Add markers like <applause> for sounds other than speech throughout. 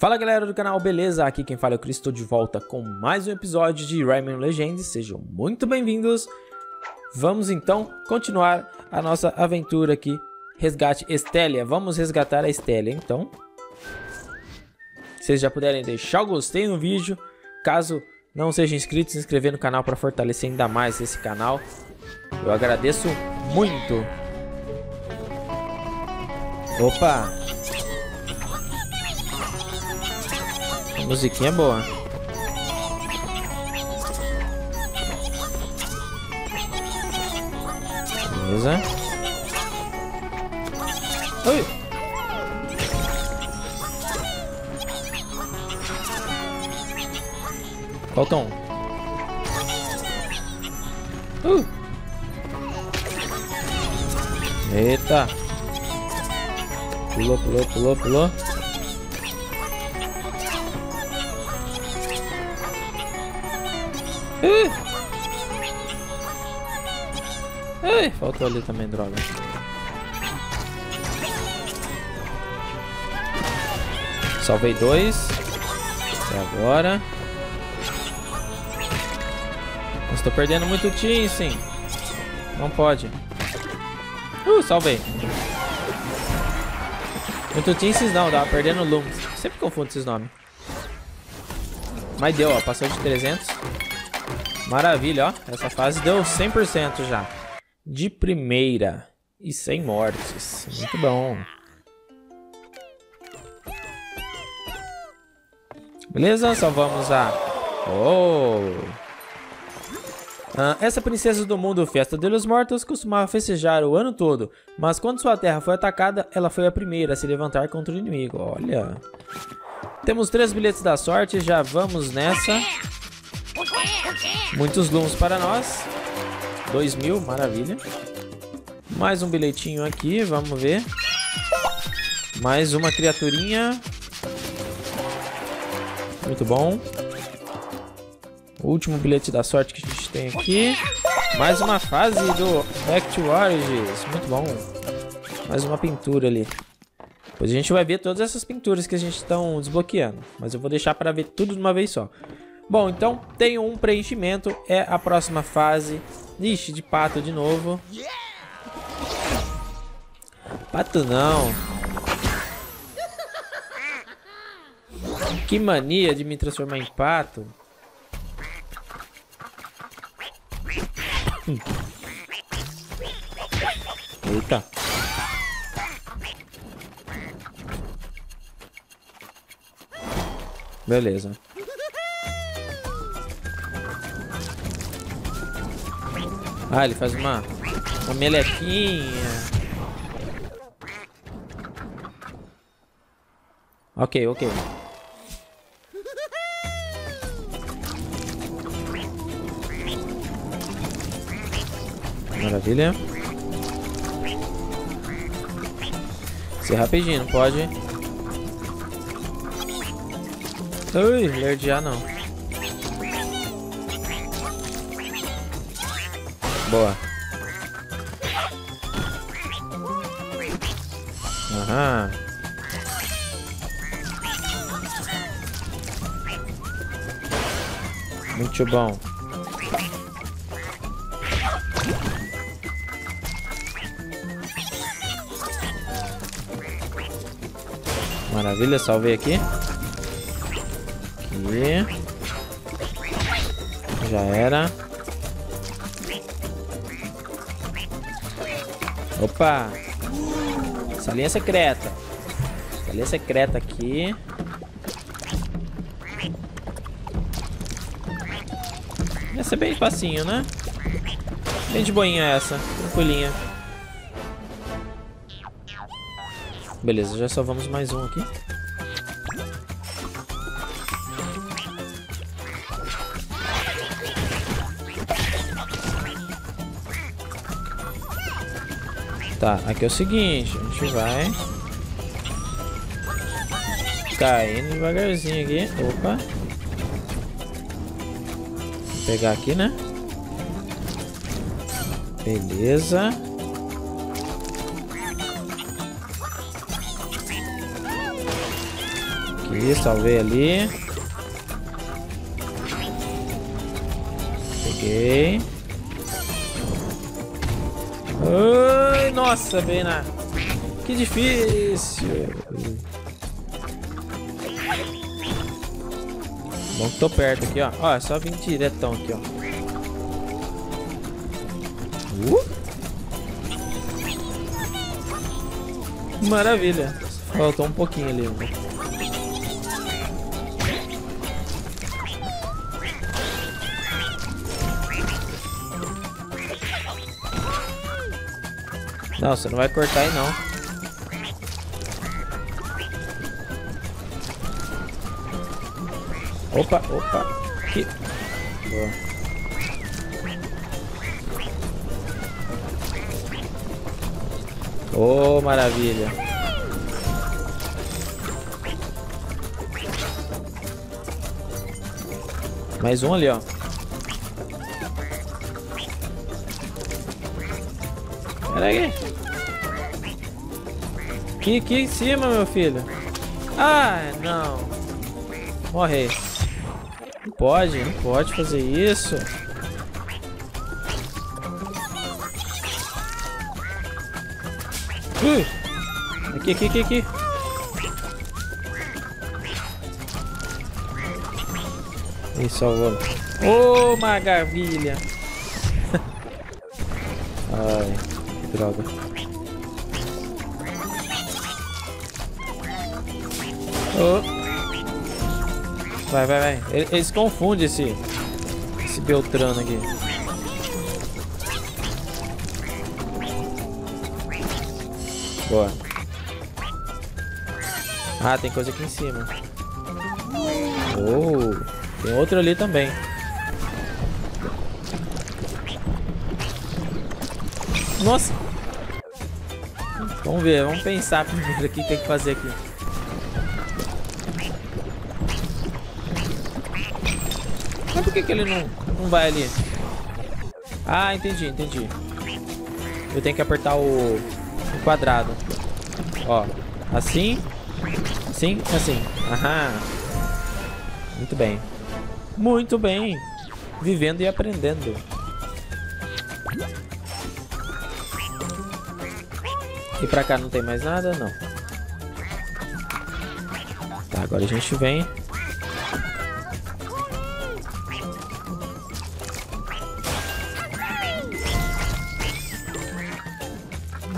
Fala galera do canal, beleza? Aqui quem fala é o Cris, estou de volta com mais um episódio de Rayman Legends, sejam muito bem-vindos. Vamos então continuar a nossa aventura aqui, resgate Estélia, vamos resgatar a Estélia então. Vocês já puderem deixar o gostei no vídeo, caso não seja inscrito, se inscrever no canal para fortalecer ainda mais esse canal. Eu agradeço muito. Opa! Musiquinha boa. Beleza. Oi! Falta um. Uh! Eita! Pulou, pulou, pulou, pulou. Uh! Ai, faltou ali também, droga. Salvei dois. Até agora. Estou perdendo muito team, sim. Não pode. Uh, salvei. Muito team, não. Tava perdendo Looms. Sempre confundo esses nomes. Mas deu, ó. Passou de 300. Maravilha, ó. Essa fase deu 100% já. De primeira. E sem mortes. Muito bom. Beleza? Salvamos a... Oh! Ah, essa princesa do mundo Festa de los Mortos costumava festejar o ano todo, mas quando sua terra foi atacada, ela foi a primeira a se levantar contra o inimigo. Olha... Temos três bilhetes da sorte, já vamos nessa. Muitos lumos para nós. 2 mil, maravilha. Mais um bilhetinho aqui, vamos ver. Mais uma criaturinha. Muito bom. Último bilhete da sorte que a gente tem aqui. Mais uma fase do Back to Origins. Muito bom. Mais uma pintura ali. Depois a gente vai ver todas essas pinturas que a gente está desbloqueando. Mas eu vou deixar para ver tudo de uma vez só. Bom, então tem um preenchimento, é a próxima fase. Ixi, de pato de novo. Pato não. Que mania de me transformar em pato. Eita. Beleza. Ah, ele faz uma, uma melequinha. Ok, ok. Maravilha. Ser rapidinho, não pode. Ui, lerdear não. Boa. Aham. Muito bom. Maravilha, salvei aqui. Aqui. Já era. Opa! Salinha secreta. Salinha secreta aqui. Ia ser bem facinho, né? Bem de boinha essa. Tranquilinha. Beleza, já salvamos mais um aqui. Tá, aqui é o seguinte, a gente vai caindo devagarzinho aqui. Opa. Vou pegar aqui, né? Beleza. Aqui, salvei ali. Peguei. Nossa, bem na... Que difícil. Bom que tô perto aqui, ó. Ó, é só vir diretão aqui, ó. Uh! Maravilha. Faltou um pouquinho ali. Né? Não, você não vai cortar aí não. Opa, opa. Aqui. Boa. Oh, maravilha. Mais um ali, ó. Pera. Aqui, aqui em cima, meu filho. Ah, não. Morre. Não pode, não pode fazer isso. Ui. Aqui, aqui, aqui, aqui. Ih, salvou. Ô, oh, maravilha. <laughs> Ai, que droga. Vai, vai, vai. Eles confundem esse, esse Beltrano aqui. Boa. Ah, tem coisa aqui em cima. Oh, tem outro ali também. Nossa! Vamos ver, vamos pensar primeiro o que tem que fazer aqui. Por que, que ele não, não vai ali? Ah, entendi, entendi. Eu tenho que apertar o, o quadrado. Ó, assim, assim, assim. Aham. Muito bem. Muito bem. Vivendo e aprendendo. E pra cá não tem mais nada? Não. Tá, agora a gente vem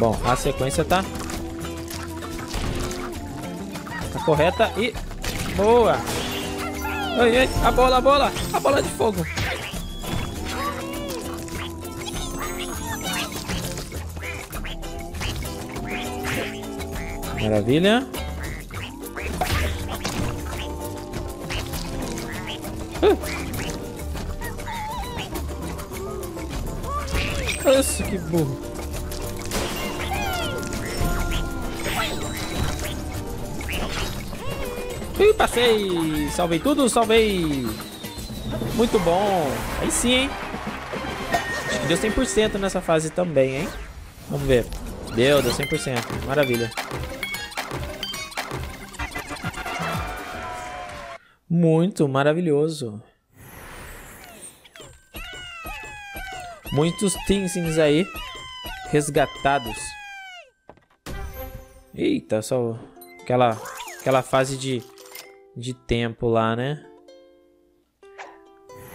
Bom, a sequência tá... Tá correta e... Boa! Ai, ai, a bola, a bola! A bola de fogo! Maravilha! Uh. Nossa, que burro! Ih, passei! Salvei tudo, salvei! Muito bom! Aí sim, hein? Acho que deu 100% nessa fase também, hein? Vamos ver. Deu, deu 100%. Maravilha. Muito maravilhoso. Muitos Tinsins aí resgatados. Eita, só aquela aquela fase de de tempo lá, né?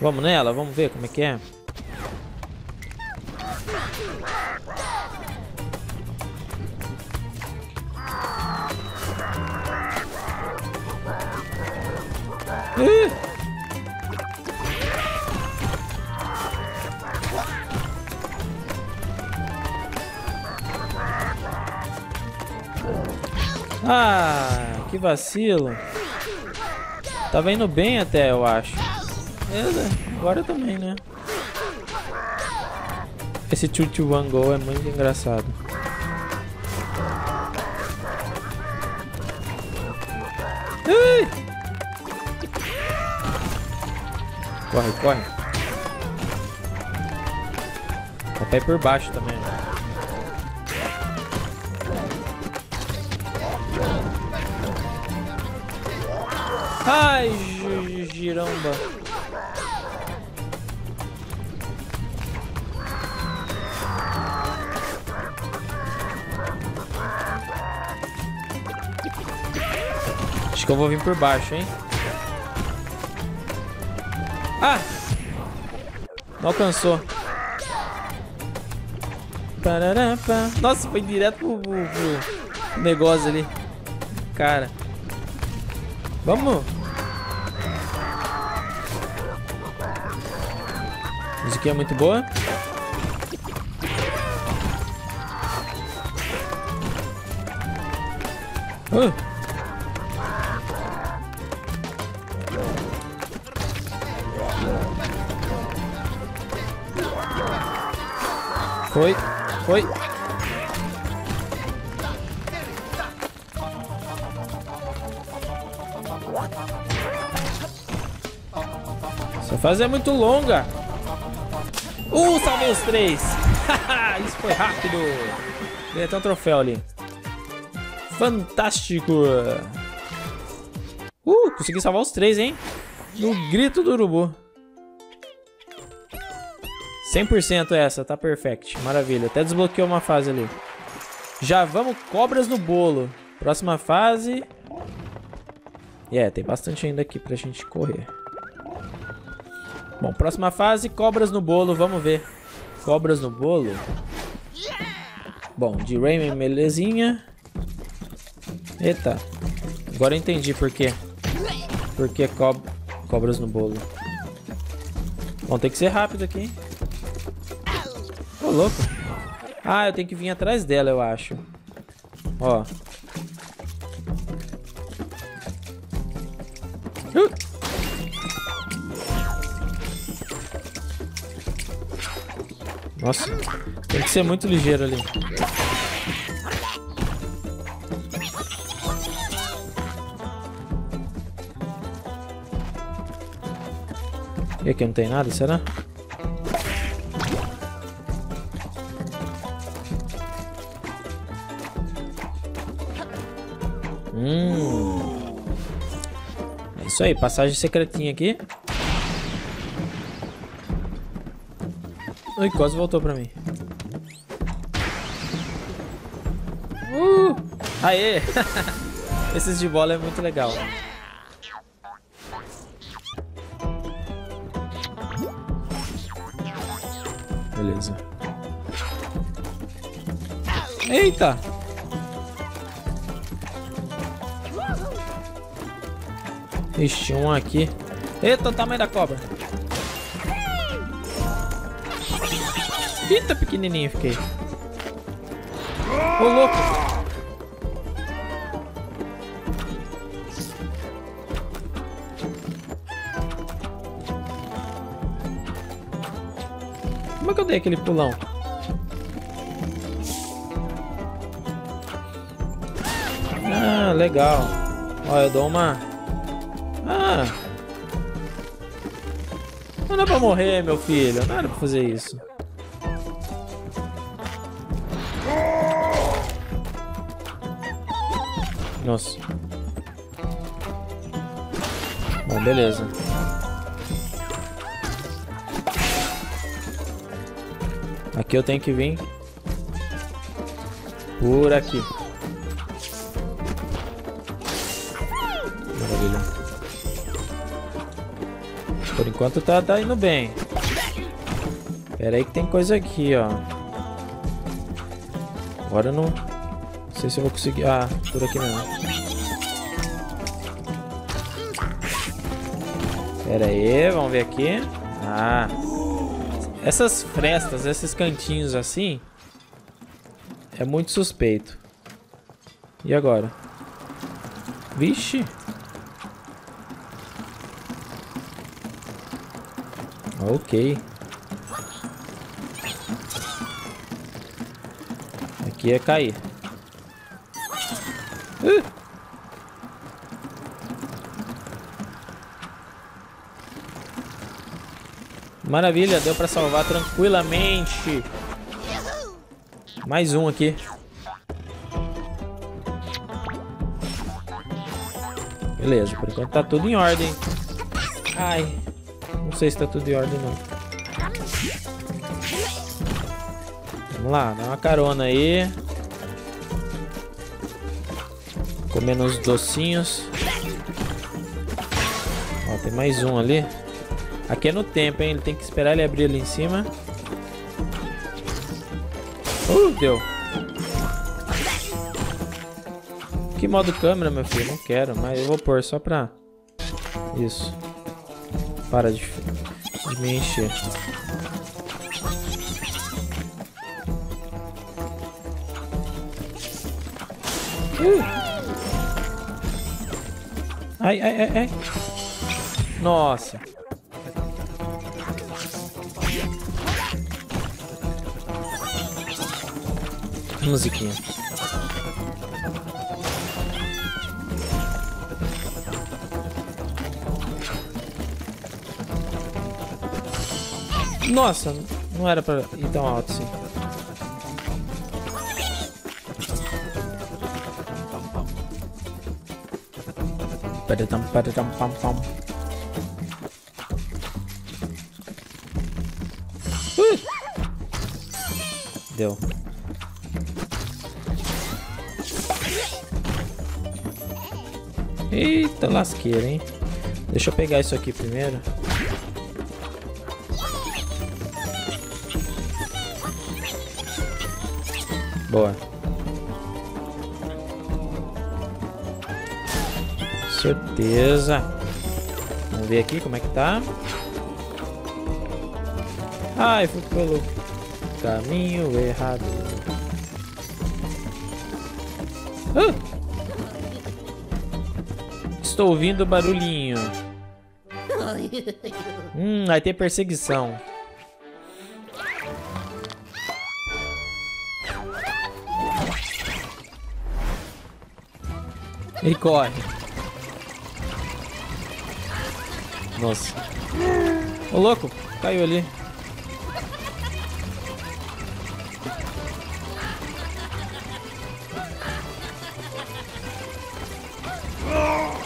Vamos nela, vamos ver como é que é. Ah, que vacilo. Tava indo bem até, eu acho. Né? agora também, né? Esse 2 to 1 goal é muito engraçado. Ai! Corre, corre. Até por baixo também. Ai, giramba. Acho que eu vou vir por baixo, hein? Ah! Não alcançou. Nossa, foi direto pro, pro, pro negócio ali. Cara. Vamos. É muito boa. Uh. Foi, foi. Essa fase é muito longa. Uh, salvei os três. <laughs> Isso foi rápido. Ganhei até um troféu ali. Fantástico. Uh, consegui salvar os três, hein? No grito do urubu. 100% essa, tá perfect. Maravilha. Até desbloqueou uma fase ali. Já vamos cobras no bolo. Próxima fase. É, yeah, tem bastante ainda aqui pra gente correr. Bom, próxima fase, cobras no bolo. Vamos ver. Cobras no bolo. Bom, de Rayman, belezinha. Eita. Agora eu entendi por quê. Por que cob cobras no bolo. Bom, tem que ser rápido aqui. Ô, louco. Ah, eu tenho que vir atrás dela, eu acho. Ó. Nossa, tem que ser muito ligeiro ali. E aqui não tem nada, será? Hum. É isso aí, passagem secretinha aqui. Ui, quase voltou pra mim. Uh! Aê! <laughs> Esses de bola é muito legal. Beleza. Eita! Ixi, um aqui. Eita, o tamanho da cobra. Eita, pequenininho fiquei. Ô, louco. Como é que eu dei aquele pulão? Ah, legal. Ó, eu dou uma ah. Não é pra morrer, meu filho. Não era pra fazer isso. Nossa. Bom, beleza. Aqui eu tenho que vir por aqui. Por enquanto tá, tá indo bem. Pera aí que tem coisa aqui, ó. Agora não... Não sei se eu vou conseguir... Ah, por aqui não. Pera aí, vamos ver aqui. Ah. Essas frestas, esses cantinhos assim... É muito suspeito. E agora? Vixe. Ok. Aqui é cair. Maravilha, deu pra salvar tranquilamente. Mais um aqui. Beleza, por enquanto tá tudo em ordem. Ai, não sei se tá tudo em ordem não. Vamos lá, dá uma carona aí. Comendo os docinhos. Ó, tem mais um ali. Aqui é no tempo, hein? Ele tem que esperar ele abrir ali em cima. Uh, deu. Que modo câmera, meu filho? Não quero, mas eu vou pôr só pra... Isso. Para de, de me encher. Uh. Ai, ai, ai, ai. Nossa. Musiquinha. Nossa, não era pra ir tão alto assim. Padadam, padadam, pam, pam. Deu. Eita lasqueira, hein? Deixa eu pegar isso aqui primeiro. Boa. Certeza. Vamos ver aqui como é que tá. Ai, fui pelo caminho errado. Estou ouvindo barulhinho. Hum, vai ter perseguição. Ele corre. Nossa. Ô louco, caiu ali.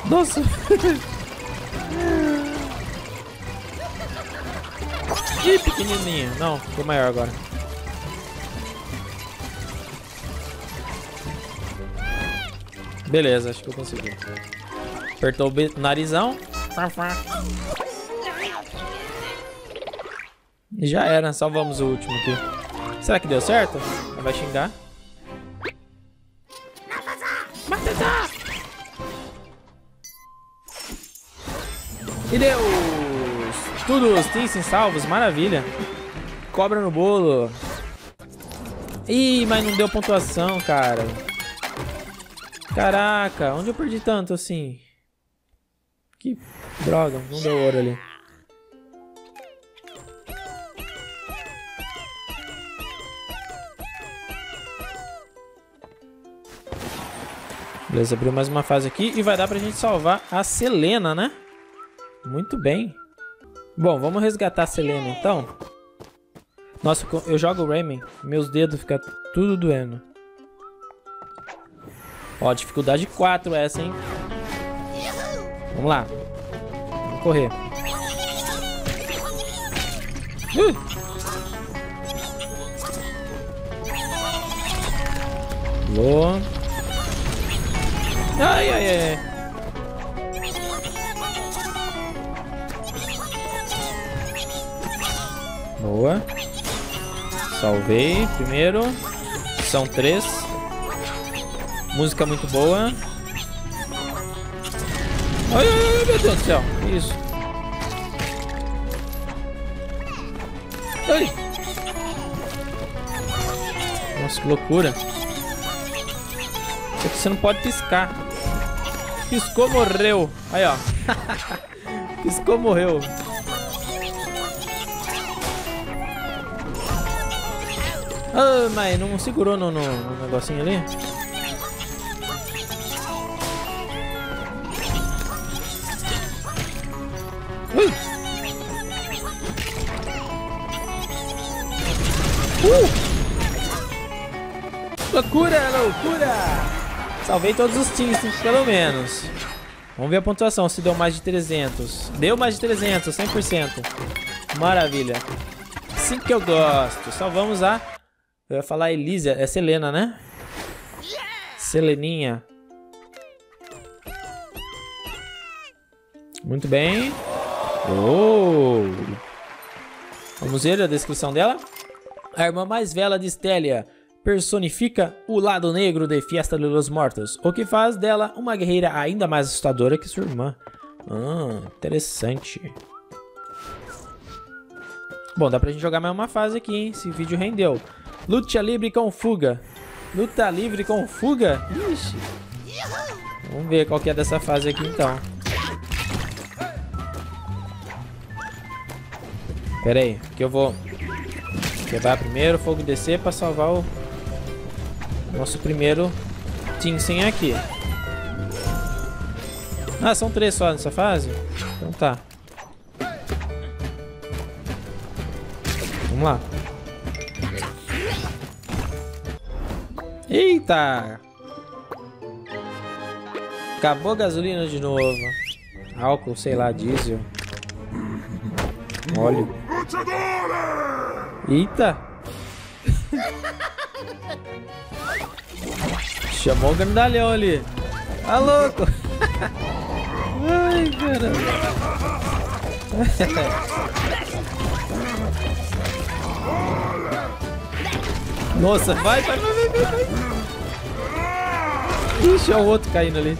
Nossa! <laughs> Ih, pequenininho. Não, ficou maior agora. Beleza, acho que eu consegui. Apertou o narizão. E já era, salvamos o último aqui. Será que deu certo? Vai xingar. E Deus! Tudo os Tinsem salvos, maravilha. Cobra no bolo. Ih, mas não deu pontuação, cara. Caraca, onde eu perdi tanto assim? Que droga, não deu ouro ali. Beleza, abriu mais uma fase aqui e vai dar pra gente salvar a Selena, né? Muito bem. Bom, vamos resgatar a Selena então. Nossa, eu jogo Rayman, meus dedos ficam tudo doendo. Ó, dificuldade 4 essa, hein? Vamos lá. Correr. Uh! Boa. Ai, ai, ai. Boa. Salvei primeiro. São três. Música muito boa. Ai, ai, ai, meu Deus do céu. Isso? Ai. Nossa, que loucura. É que você não pode piscar. Piscou, morreu. Aí, ó. <laughs> Piscou, morreu. Ah, mas não segurou no, no, no negocinho ali? Uh! Loucura, loucura! Salvei todos os teams, pelo menos. Vamos ver a pontuação, se deu mais de 300. Deu mais de 300, 100%. Maravilha. Assim que eu gosto. Salvamos a... Eu ia falar Elisa, é Selena, né? Seleninha. Muito bem. Oh. Vamos ver a descrição dela. A irmã mais velha de Stélia personifica o lado negro de Fiesta de los Mortos, o que faz dela uma guerreira ainda mais assustadora que sua irmã. Ah, interessante. Bom, dá pra gente jogar mais uma fase aqui, hein? Esse vídeo rendeu. Luta livre com fuga. Luta livre com fuga? Ixi. Vamos ver qual que é dessa fase aqui, então. Pera aí, que eu vou quebrar primeiro, fogo descer pra salvar o nosso primeiro Tinsen aqui. Ah, são três só nessa fase? Então tá. Vamos lá. Eita! Acabou a gasolina de novo. Álcool, sei lá, diesel. Óleo. Eita! <laughs> Chamou o grandalhão ali. Tá louco? Ai, caramba. <laughs> Nossa, vai, vai, vai, vai, vai. Ixi, olha o outro caindo ali.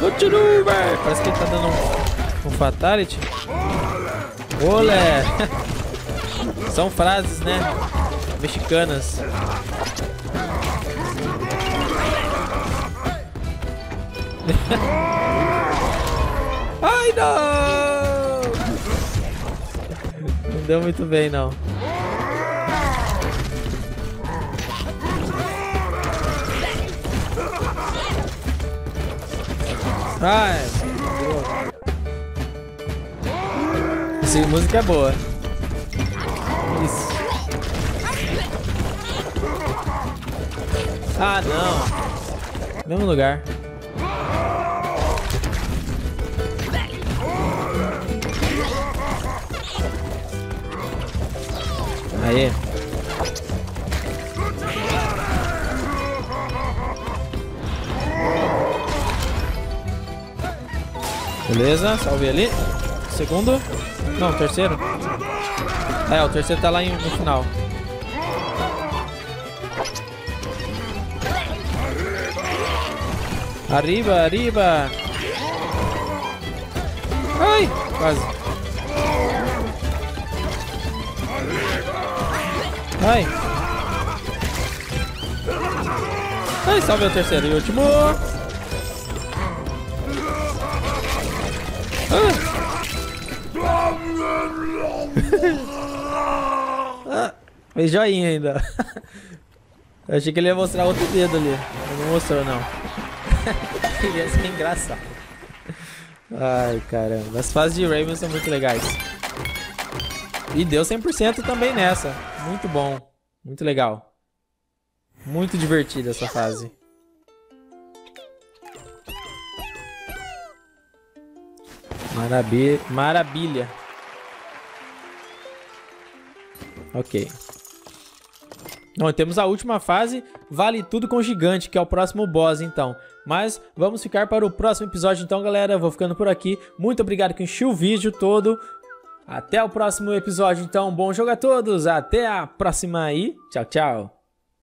Continua, velho. Parece que ele tá dando um, um fatality. Olé. <laughs> São frases, né? Mexicanas. <laughs> Ai, não! Não deu muito bem, não. Ai, Essa música é boa. Isso. Ah, não. Mesmo lugar. Aê. Beleza, salve ali. Segundo. Não, terceiro. É, o terceiro tá lá no final. Arriba, arriba. Ai, quase. Ai. Ai, salve o terceiro e último. Fez joinha ainda. <laughs> Eu achei que ele ia mostrar outro dedo ali. Não mostrou, não. <laughs> ia ser engraçado. Ai, caramba. As fases de Raven são muito legais. E deu 100% também nessa. Muito bom. Muito legal. Muito divertida essa fase. Maravilha. Maravilha. Ok. Bom, temos a última fase, vale tudo com gigante, que é o próximo boss, então. Mas vamos ficar para o próximo episódio, então, galera. Vou ficando por aqui. Muito obrigado que encheu o vídeo todo. Até o próximo episódio, então. Bom jogo a todos. Até a próxima aí. Tchau, tchau.